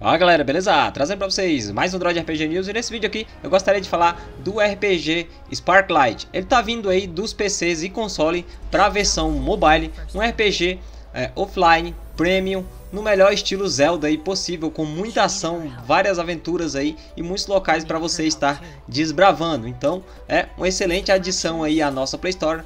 Fala galera, beleza? Trazendo pra vocês mais um Droid RPG News e nesse vídeo aqui eu gostaria de falar do RPG Sparklight. Ele tá vindo aí dos PCs e console para a versão mobile, um RPG é, offline, premium, no melhor estilo Zelda aí possível, com muita ação, várias aventuras aí e muitos locais para você estar desbravando. Então é uma excelente adição aí à nossa Play Store.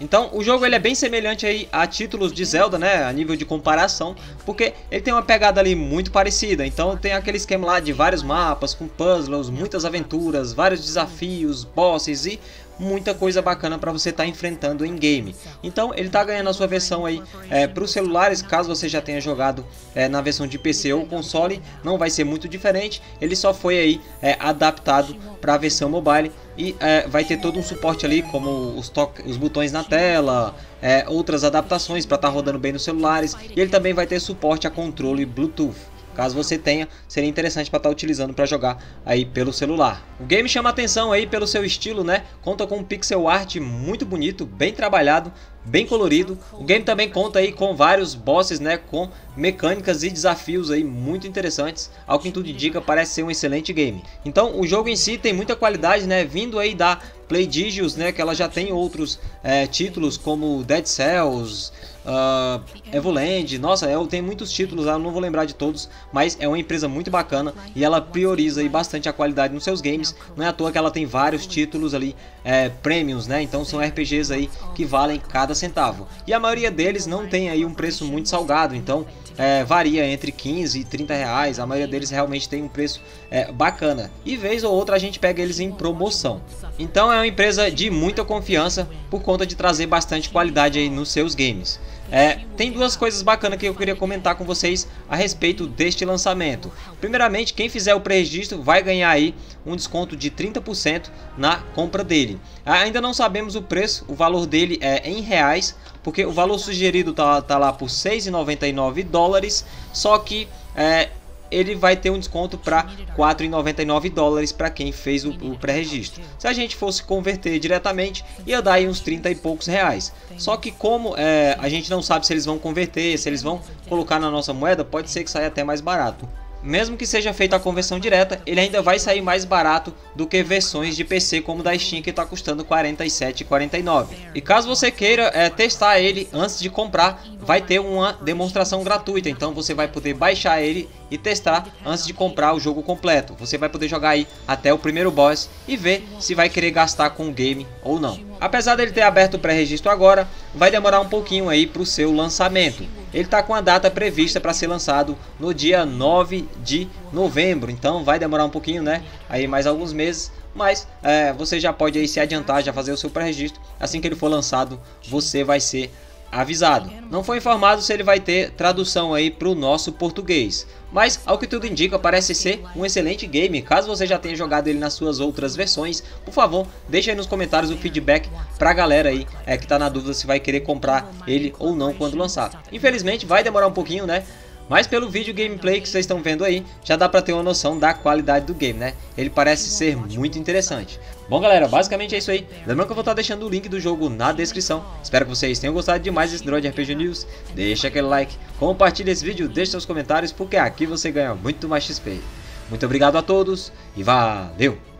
Então, o jogo ele é bem semelhante aí a títulos de Zelda, né, a nível de comparação, porque ele tem uma pegada ali muito parecida. Então, tem aquele esquema lá de vários mapas com puzzles, muitas aventuras, vários desafios, bosses e muita coisa bacana para você estar tá enfrentando em game. Então ele está ganhando a sua versão aí é, para os celulares, caso você já tenha jogado é, na versão de PC ou console, não vai ser muito diferente. Ele só foi aí é, adaptado para a versão mobile e é, vai ter todo um suporte ali, como os, os botões na tela, é, outras adaptações para estar tá rodando bem nos celulares. E ele também vai ter suporte a controle Bluetooth. Caso você tenha, seria interessante para estar tá utilizando para jogar aí pelo celular. O game chama atenção aí pelo seu estilo, né? Conta com um pixel art muito bonito, bem trabalhado, bem colorido. O game também conta aí com vários bosses, né, com mecânicas e desafios aí muito interessantes. Ao que tudo indica, parece ser um excelente game. Então, o jogo em si tem muita qualidade, né, vindo aí da Playdigious, né, que ela já tem outros é, títulos como Dead Cells, uh, Evoland, nossa, eu tenho muitos títulos, eu não vou lembrar de todos, mas é uma empresa muito bacana e ela prioriza aí bastante a qualidade nos seus games. Não é à toa que ela tem vários títulos ali é, premiums, né? Então são RPGs aí que valem cada centavo. E a maioria deles não tem aí um preço muito salgado, então é, varia entre 15 e 30 reais. A maioria deles realmente tem um preço é, bacana. E vez ou outra a gente pega eles em promoção. Então é uma empresa de muita confiança por conta de trazer bastante qualidade aí nos seus games. É, tem duas coisas bacanas que eu queria comentar com vocês a respeito deste lançamento. Primeiramente, quem fizer o pré-registro vai ganhar aí um desconto de 30% na compra dele. Ainda não sabemos o preço, o valor dele é em reais, porque o valor sugerido tá, tá lá por 6,99 dólares, só que é, ele vai ter um desconto para 4,99 dólares para quem fez o, o pré-registro. Se a gente fosse converter diretamente, ia dar aí uns 30 e poucos reais. Só que como é, a gente não sabe se eles vão converter, se eles vão colocar na nossa moeda, pode ser que saia até mais barato. Mesmo que seja feita a conversão direta, ele ainda vai sair mais barato do que versões de PC como da Steam que está custando R$ 47,49. E caso você queira é, testar ele antes de comprar, vai ter uma demonstração gratuita, então você vai poder baixar ele e testar antes de comprar o jogo completo. Você vai poder jogar aí até o primeiro boss e ver se vai querer gastar com o game ou não. Apesar dele ter aberto o pré-registro agora, vai demorar um pouquinho aí para o seu lançamento. Ele está com a data prevista para ser lançado no dia 9 de novembro, então vai demorar um pouquinho, né? Aí mais alguns meses, mas é, você já pode aí se adiantar, já fazer o seu pré-registro. Assim que ele for lançado, você vai ser avisado. Não foi informado se ele vai ter tradução aí para o nosso português. Mas, ao que tudo indica, parece ser um excelente game. Caso você já tenha jogado ele nas suas outras versões, por favor, deixe aí nos comentários o feedback para a galera aí é, que está na dúvida se vai querer comprar ele ou não quando lançar. Infelizmente, vai demorar um pouquinho, né? Mas pelo vídeo gameplay que vocês estão vendo aí, já dá pra ter uma noção da qualidade do game, né? Ele parece ser muito interessante. Bom galera, basicamente é isso aí. Lembrando que eu vou estar deixando o link do jogo na descrição. Espero que vocês tenham gostado demais desse Droid RPG News. Deixa aquele like, compartilha esse vídeo, deixe seus comentários, porque aqui você ganha muito mais XP. Muito obrigado a todos e valeu!